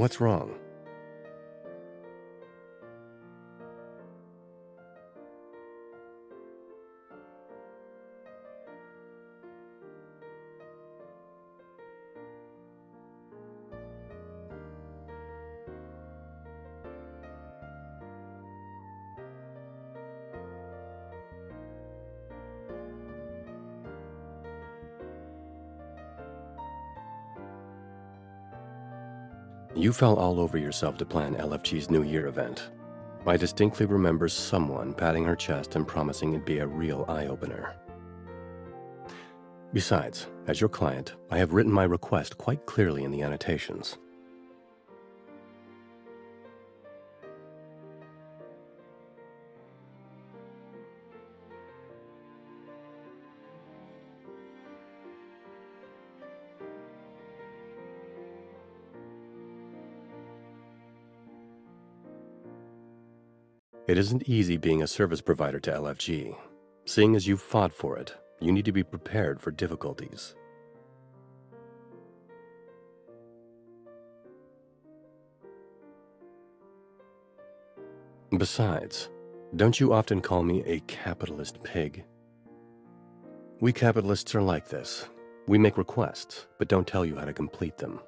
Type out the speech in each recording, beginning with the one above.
What's wrong? You fell all over yourself to plan LFG's New Year event. I distinctly remember someone patting her chest and promising it'd be a real eye opener. Besides, as your client, I have written my request quite clearly in the annotations. It isn't easy being a service provider to LFG. Seeing as you've fought for it, you need to be prepared for difficulties. Besides, don't you often call me a capitalist pig? We capitalists are like this. We make requests, but don't tell you how to complete them.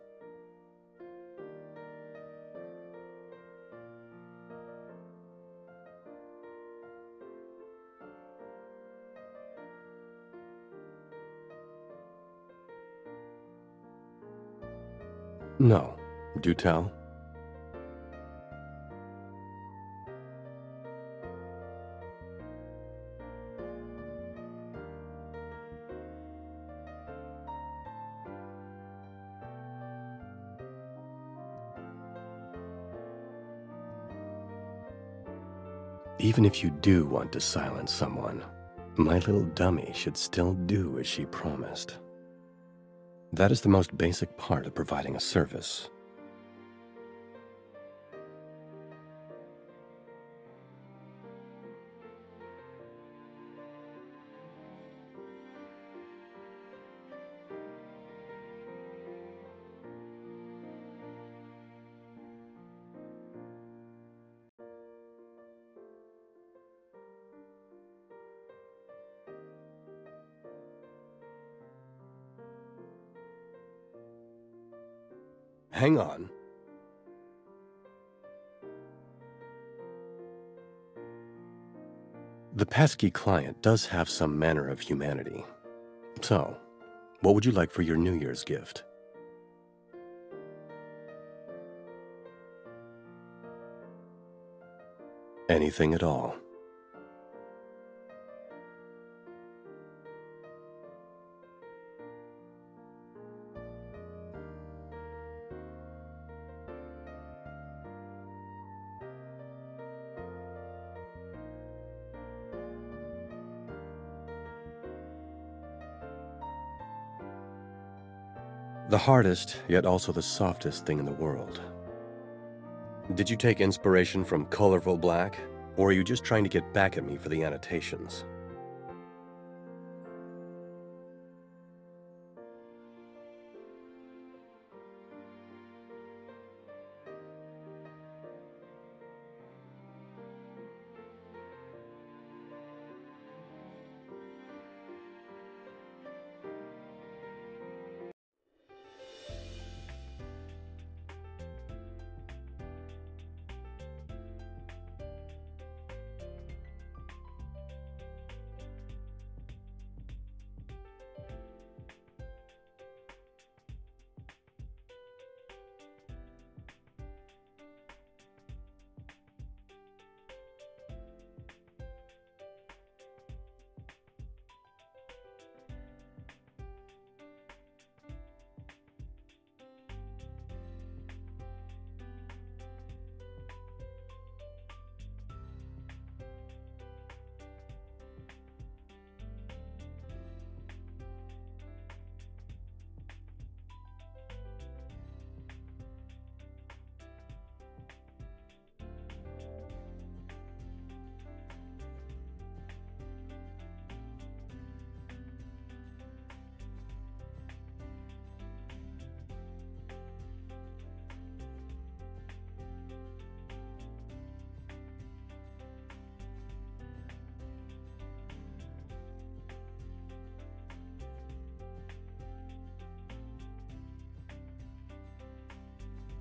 No. Do tell. Even if you do want to silence someone, my little dummy should still do as she promised. That is the most basic part of providing a service. Hang on. The pesky client does have some manner of humanity. So, what would you like for your New Year's gift? Anything at all. The hardest, yet also the softest thing in the world. Did you take inspiration from Colorful Black, or are you just trying to get back at me for the annotations?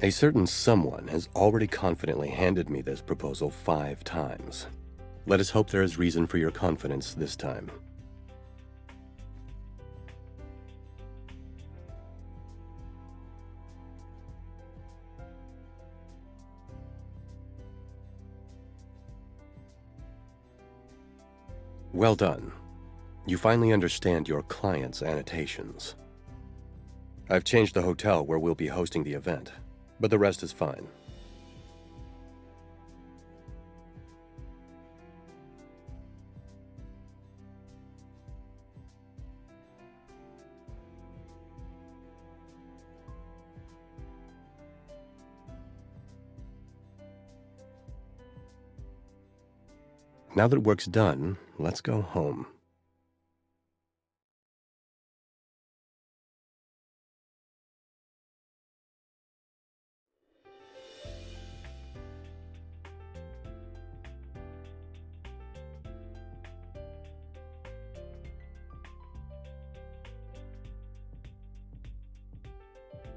A certain someone has already confidently handed me this proposal five times. Let us hope there is reason for your confidence this time. Well done. You finally understand your client's annotations. I've changed the hotel where we'll be hosting the event, but the rest is fine. Now that work's done, let's go home.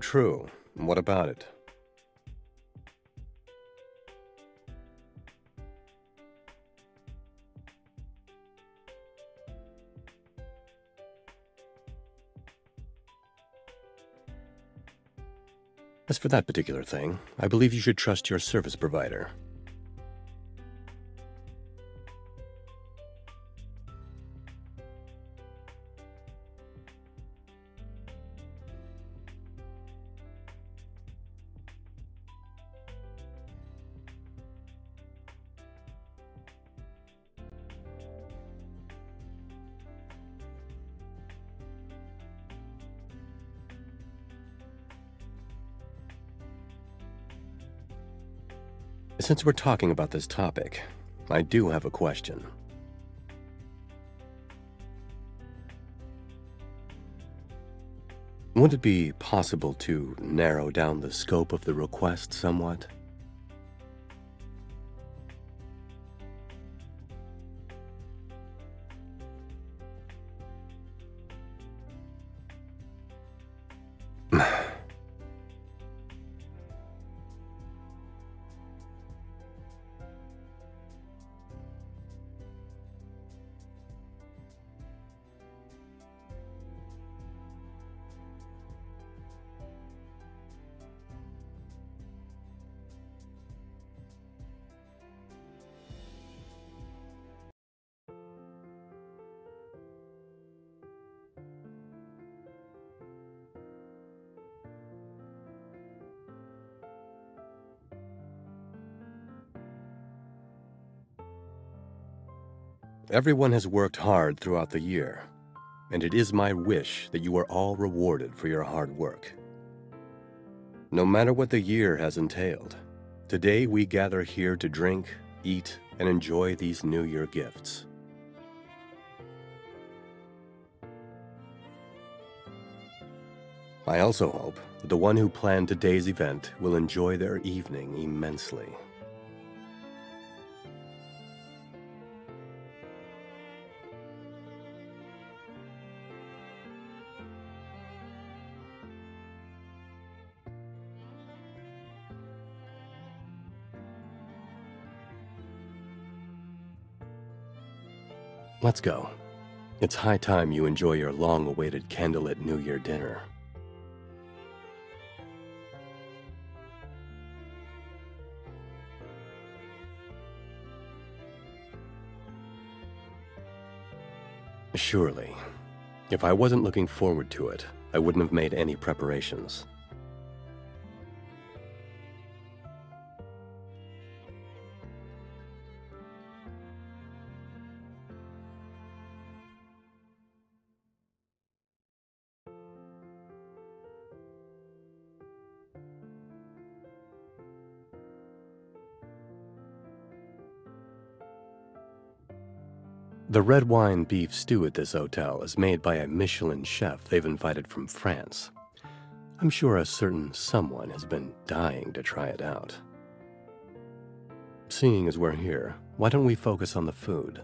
True. What about it? As for that particular thing, I believe you should trust your service provider. Since we're talking about this topic, I do have a question. Would it be possible to narrow down the scope of the request somewhat? Everyone has worked hard throughout the year, and it is my wish that you are all rewarded for your hard work. No matter what the year has entailed, today we gather here to drink, eat, and enjoy these New Year gifts. I also hope that the one who planned today's event will enjoy their evening immensely. Let's go. It's high time you enjoy your long-awaited candlelit New Year dinner. Surely. If I wasn't looking forward to it, I wouldn't have made any preparations. The red wine beef stew at this hotel is made by a Michelin chef they've invited from France. I'm sure a certain someone has been dying to try it out. Seeing as we're here, why don't we focus on the food?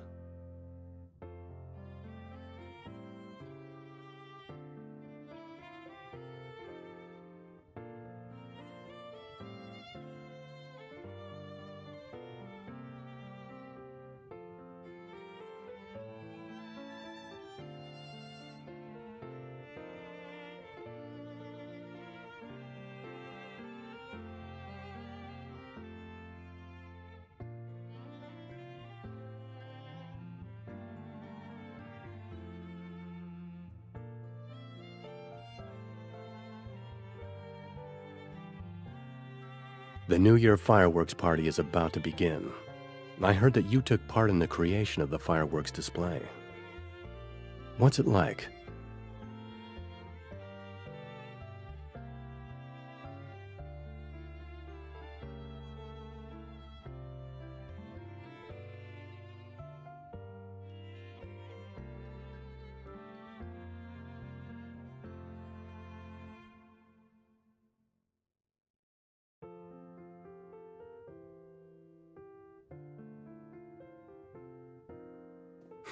The New Year fireworks party is about to begin. I heard that you took part in the creation of the fireworks display. What's it like?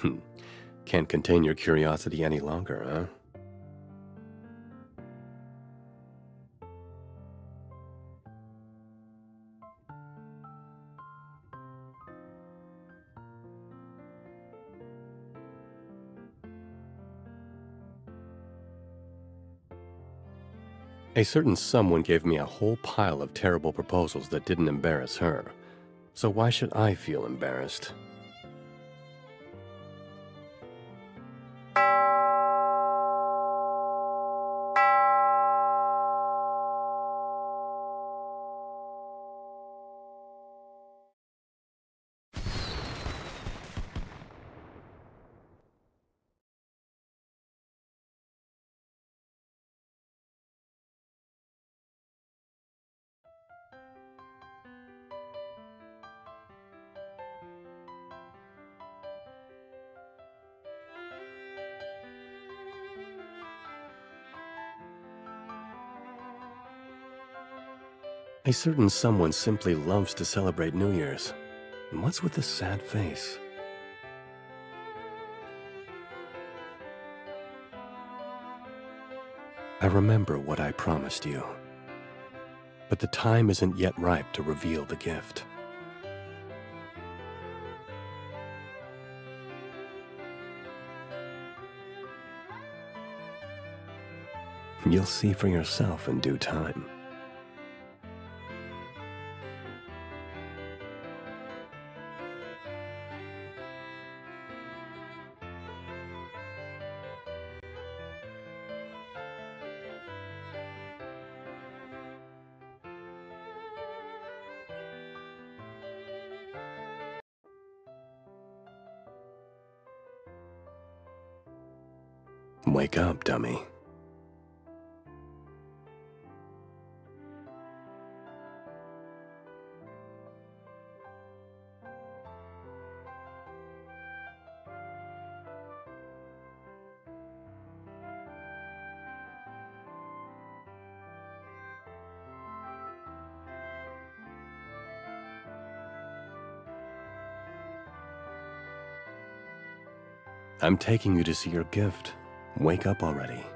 Hmm. Can't contain your curiosity any longer, huh? A certain someone gave me a whole pile of terrible proposals that didn't embarrass her. So why should I feel embarrassed? thank you A certain someone simply loves to celebrate New Year's. And what's with the sad face? I remember what I promised you. But the time isn't yet ripe to reveal the gift. You'll see for yourself in due time. Wake up, dummy. I'm taking you to see your gift. Wake up already.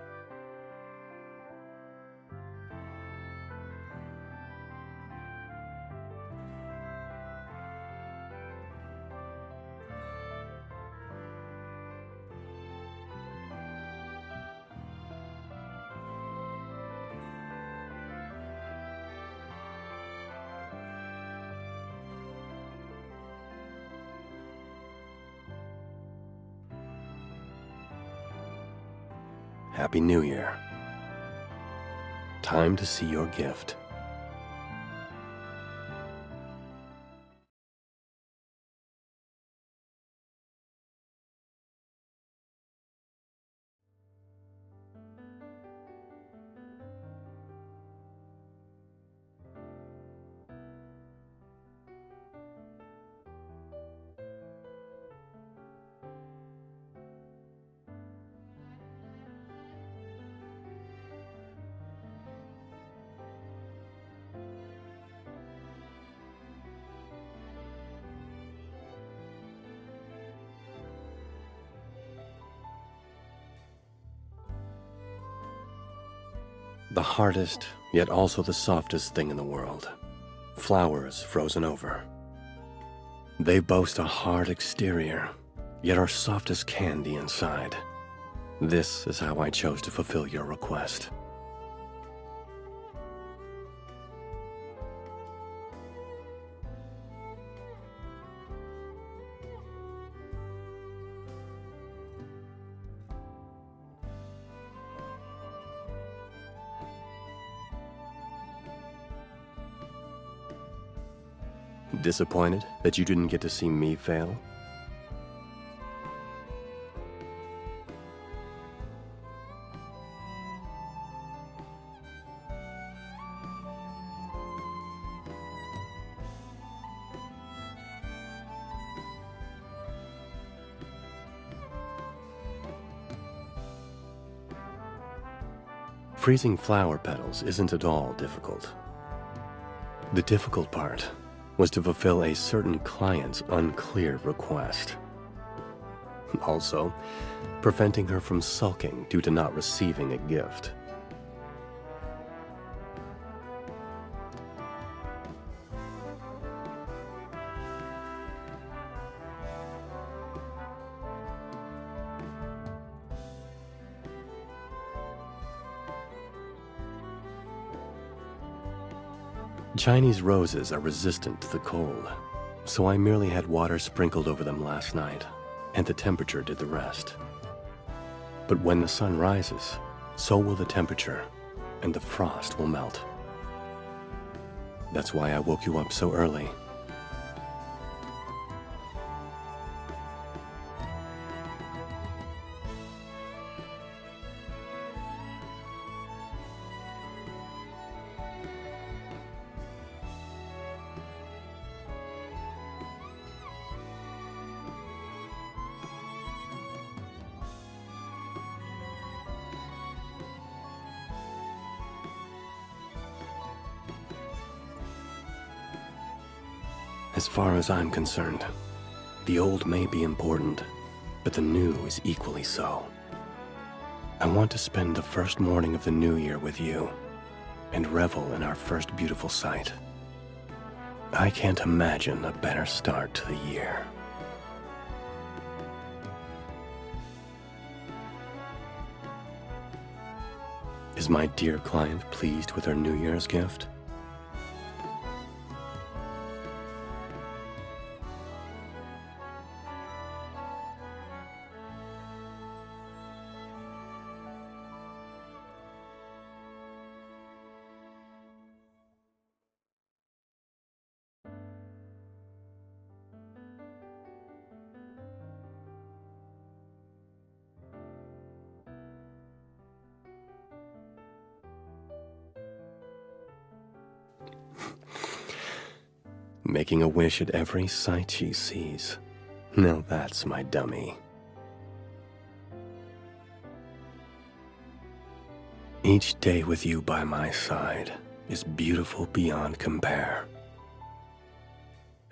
To see your gift. The hardest, yet also the softest thing in the world. Flowers frozen over. They boast a hard exterior, yet are soft as candy inside. This is how I chose to fulfill your request. Disappointed that you didn't get to see me fail? Freezing flower petals isn't at all difficult. The difficult part was to fulfill a certain client's unclear request. Also, preventing her from sulking due to not receiving a gift. Chinese roses are resistant to the cold, so I merely had water sprinkled over them last night, and the temperature did the rest. But when the sun rises, so will the temperature, and the frost will melt. That's why I woke you up so early. As far as I'm concerned, the old may be important, but the new is equally so. I want to spend the first morning of the new year with you and revel in our first beautiful sight. I can't imagine a better start to the year. Is my dear client pleased with her New Year's gift? Wish at every sight she sees. Now that's my dummy. Each day with you by my side is beautiful beyond compare.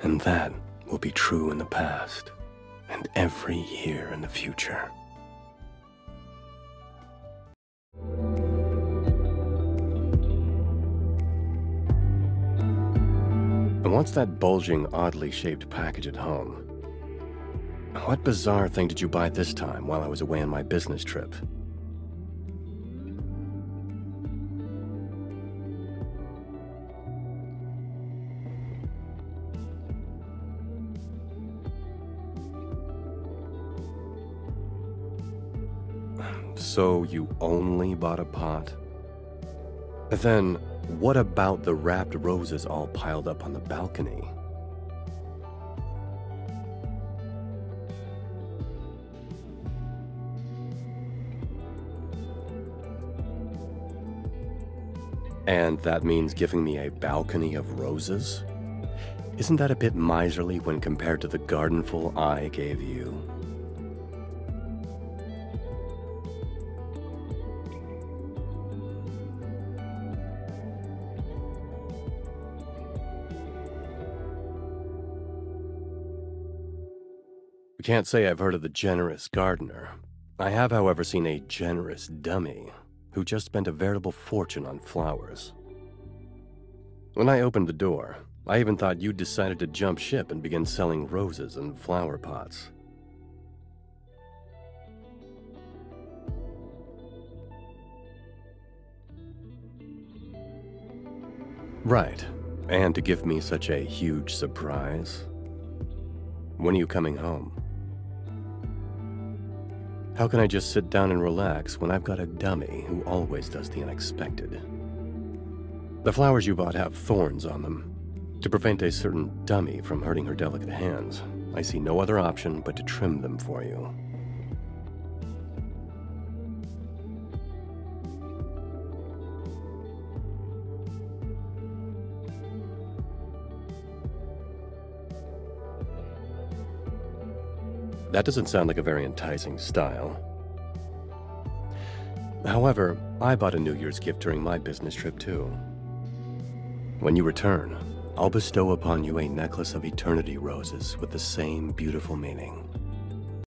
And that will be true in the past and every year in the future. And what's that bulging, oddly shaped package at home? What bizarre thing did you buy this time while I was away on my business trip? So you only bought a pot? Then what about the wrapped roses all piled up on the balcony? And that means giving me a balcony of roses? Isn't that a bit miserly when compared to the gardenful I gave you? Can't say I've heard of the generous gardener. I have, however, seen a generous dummy who just spent a veritable fortune on flowers. When I opened the door, I even thought you'd decided to jump ship and begin selling roses and flower pots. Right, and to give me such a huge surprise. When are you coming home? How can I just sit down and relax when I've got a dummy who always does the unexpected? The flowers you bought have thorns on them. To prevent a certain dummy from hurting her delicate hands, I see no other option but to trim them for you. That doesn't sound like a very enticing style. However, I bought a New Year's gift during my business trip too. When you return, I'll bestow upon you a necklace of eternity roses with the same beautiful meaning.